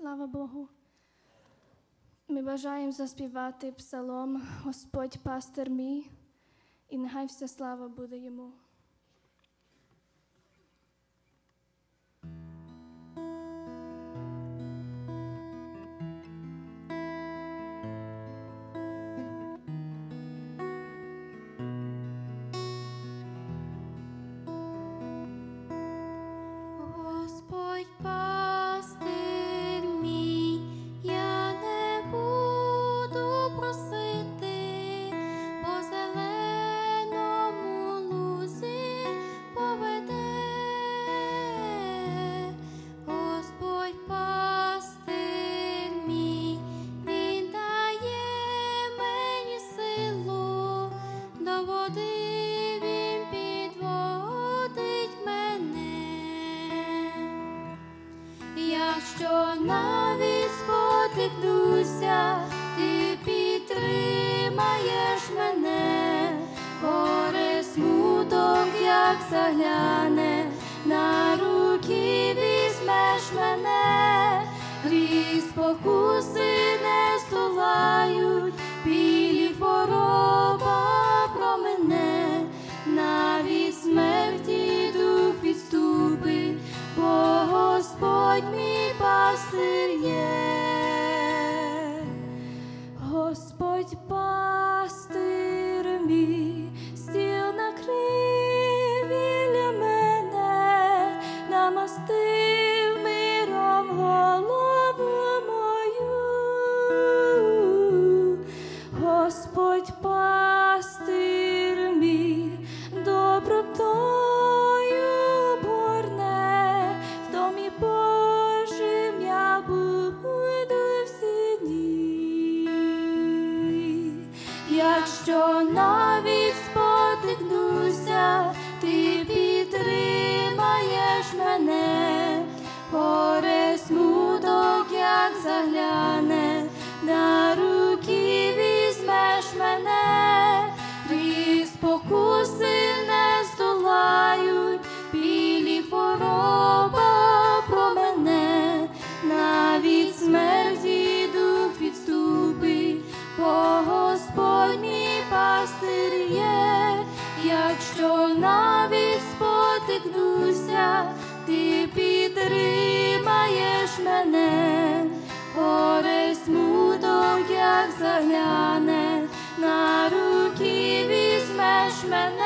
Слава Богу. Ми бажаємо заспівати псалом Господь пастир мій, і нехай вся слава буде йому. Якщо навіть спотикнуся, ти підтримаєш мене, горе смуток, як загляне, на руки візьмеш мене, крізь спокуси пастир є. Господь Якщо навіть спотикнуся, ти підтримаєш мене, горе смуток, як загляне, якщо навіть спотикнуся, ти підтримаєш мене, горе смуток, як загляне, на руки візьмеш мене.